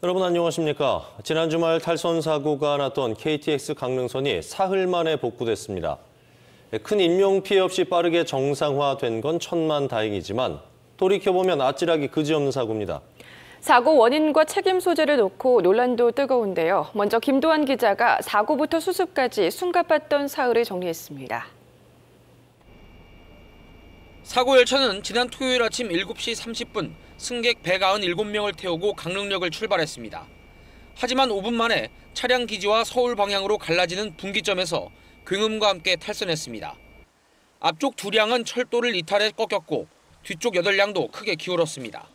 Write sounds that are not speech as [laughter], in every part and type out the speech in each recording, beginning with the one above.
여러분 안녕하십니까? 지난 주말 탈선 사고가 났던 KTX 강릉선이 사흘 만에 복구됐습니다. 큰 인명 피해 없이 빠르게 정상화된 건 천만 다행이지만 돌이켜보면 아찔하기 그지없는 사고입니다. 사고 원인과 책임 소재를 놓고 논란도 뜨거운데요. 먼저 김도환 기자가 사고부터 수습까지 숨가팠던 사흘을 정리했습니다. 사고 열차는 지난 토요일 아침 7시 30분 승객 197명을 태우고 강릉역을 출발했습니다. 하지만 5분 만에 차량 기지와 서울 방향으로 갈라지는 분기점에서 굉음과 함께 탈선했습니다. 앞쪽 두 량은 철도를 이탈해 꺾였고 뒤쪽 8량도 크게 기울었습니다.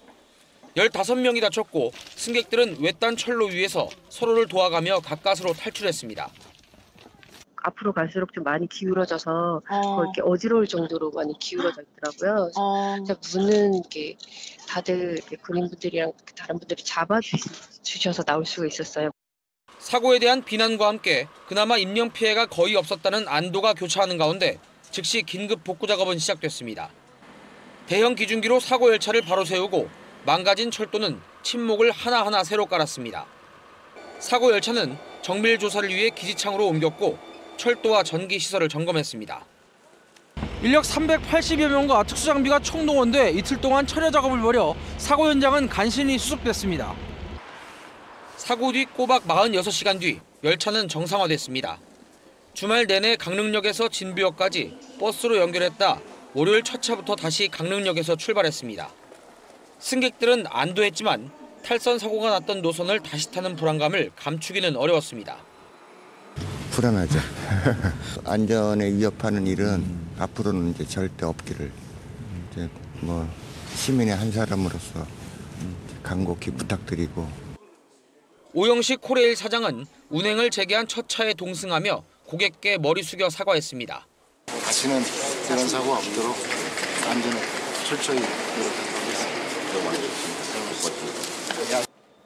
15명이 다쳤고 승객들은 외딴 철로 위에서 서로를 도와가며 가까스로 탈출했습니다. 앞으로 갈수록 좀 많이 기울어져서 어, 이렇게 어지러울 정도로 많이 기울어져 있더라고요. 그래서 어, 문은 이렇게 다들 이렇게 군인분들이랑 다른 분들이 잡아주셔서 나올 수가 있었어요. 사고에 대한 비난과 함께 그나마 인명 피해가 거의 없었다는 안도가 교차하는 가운데 즉시 긴급 복구 작업은 시작됐습니다. 대형 기중기로 사고 열차를 바로 세우고 망가진 철도는 침목을 하나하나 새로 깔았습니다. 사고 열차는 정밀 조사를 위해 기지창으로 옮겼고 철도와 전기 시설을 점검했습니다. 인력 380여 명과 특수 장비가 총동원돼 이틀 동안 철야 작업을 벌여 사고 현장은 간신히 수습됐습니다. 사고 뒤 꼬박 46시간 뒤 열차는 정상화됐습니다. 주말 내내 강릉역에서 진부역까지 버스로 연결했다 월요일 첫 차부터 다시 강릉역에서 출발했습니다. 승객들은 안도했지만 탈선 사고가 났던 노선을 다시 타는 불안감을 감추기는 어려웠습니다. 불안하죠. [laughs] 안전에 위협하는 일은 앞으로는 이제 절대 없기를 이제 뭐 시민의 한 사람으로서 간곡히 부탁드리고 오영식 코레일 사장은 운행을 재개한 첫 차에 동승하며 고객께 머리 숙여 사과했습니다. 다시는 이런 사고가 없도록 안전을 철저히 노력하도록 하겠습니다.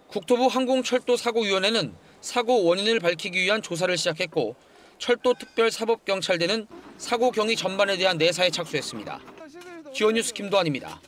국토부 항공철도사고위원회는 사고 원인을 밝히기 위한 조사를 시작했고 철도특별사법경찰대는 사고 경위 전반에 대한 내사에 착수했습니다. 기원뉴스 김도환입니다.